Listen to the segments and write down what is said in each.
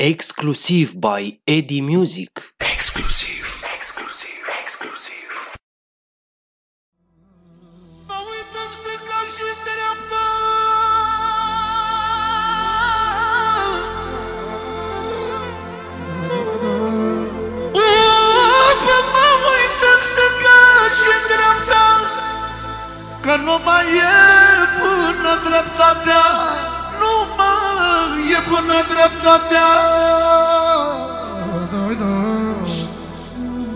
Exclusiv by Eddie Music. Exclusiv. E până dreptatea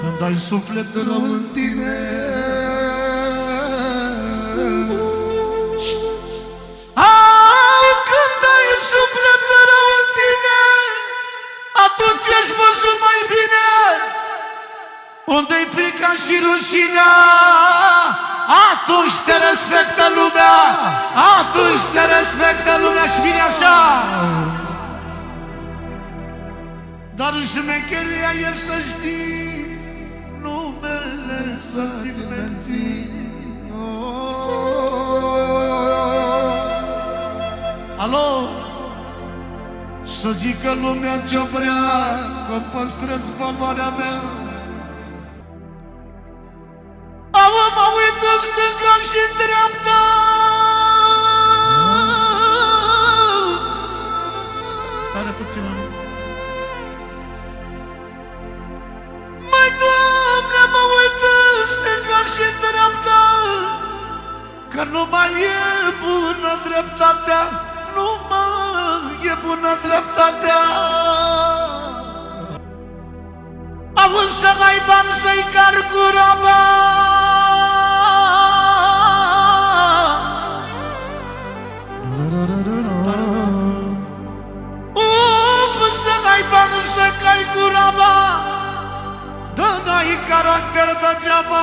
Când ai suflet rău în tine. Au, când ai suflet rău în tine Atunci ești văzut mai bine. Unde-i frica și rușinea? Atunci te respectă lumea. Atunci te respectă lumea și vine așa Dar șmecheria e să știi Numele să-ți menții. Alo? Să zică lumea ce vrea Că păstrez valoarea mea. Au, mă uit în stânga și în dreapta Că nu mai e bună dreptatea Nu mai e bună dreptatea. Având să mai bani să-i car cu roba Uf, să mai bani să cai cu roba Dă n-ai caracter degeaba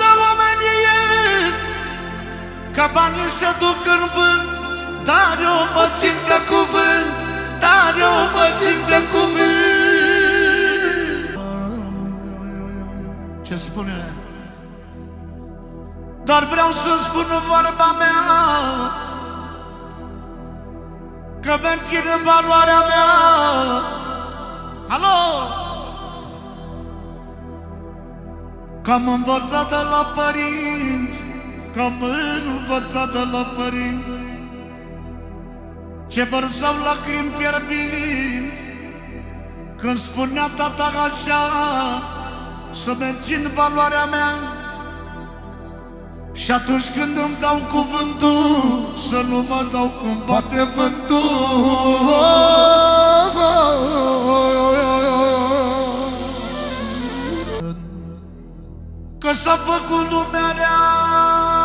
Că banii se duc în vânt Dar eu mă țin de cuvânt Dar eu mă țin de cuvânt Ce spune? Dar vreau să spun vorba mea Că menține valoarea mea Alo? Că am învățat de la părinți Că am învățat de la părinți Ce vărsau lacrimi fierbinți. Când spunea tata așa Să mențin valoarea mea și atunci când îmi dau cuvântul Să nu mă dau cum bate vântul. Că s-a făcut lumea rea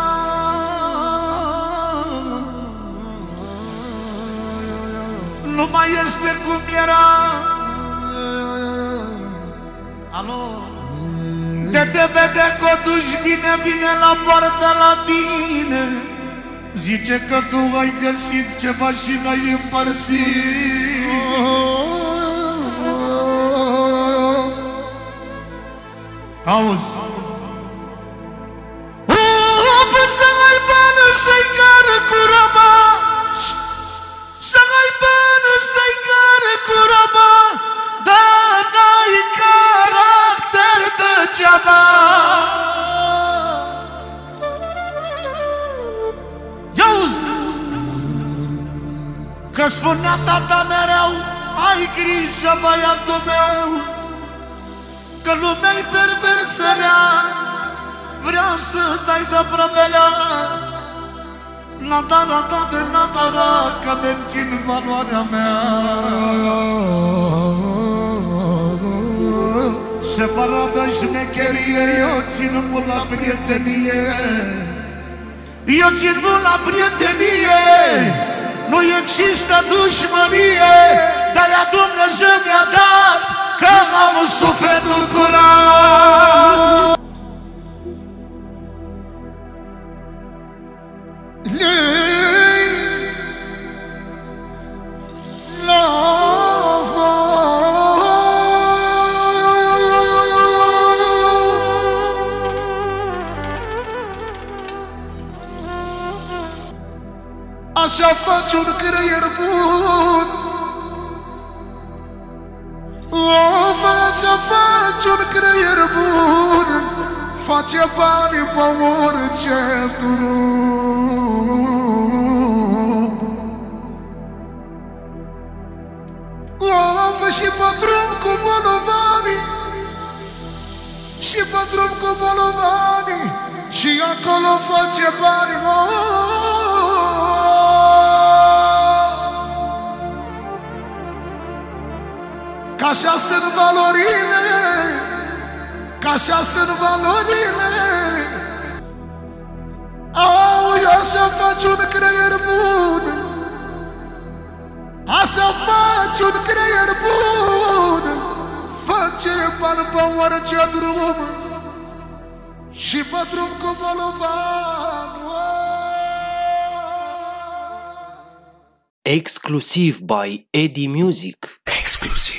Nu mai este cum era Alo? De te vede că o duci bine, vine la poartă la tine Zice că tu ai găsit ceva și n-ai împărțit Auzi? Că spunea tata mereu Ai grijă băiatul meu Că lumea-i perversă rea Vrea să dai de prăvelea Nada, nada, de nada, da, Că mențin valoarea mea. Separată șmecherie Eu țin mult la prietenie. Eu țin mult la prietenie Nu există dușmănie De-aia Dumnezeu mi-a dat Că am sufletul curat Așa faci un creier bun. Of, așa faci un creier bun. Face bani pe orice drum. Of, și pe drum cu bolovanii. Și pe drum cu bolovanii. Și acolo face bani oh. Ca așa sunt valorile Ca așa sunt valorile. Au, așa faci un creier bun. Așa faci un creier bun. Face bani pe orice drum. Și pe drum cu bolovan Exclusiv by Eddie Music. Exclusive.